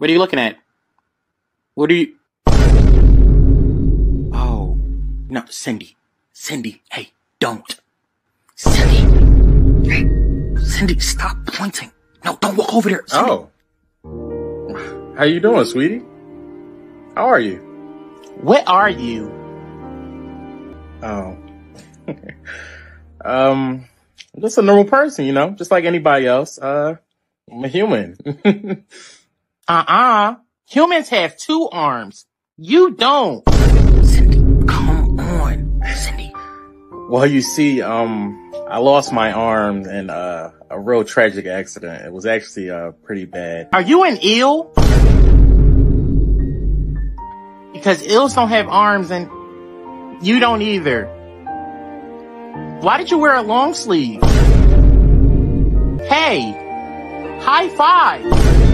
What are you looking at? What are you? Oh, no, Cindy. Cindy, hey, don't. Cindy. Hey, Cindy, stop pointing. No, don't walk over there. Cindy. Oh. How you doing, sweetie? How are you? What are you? Oh. um, just a normal person, you know, just like anybody else. Uh, I'm a human. Uh-uh. Humans have two arms. You don't. Cindy, come on. Cindy. well, you see, um, I lost my arm in uh, a real tragic accident. It was actually uh pretty bad. Are you an eel? Because eels don't have arms and you don't either. Why did you wear a long sleeve? Hey, high five.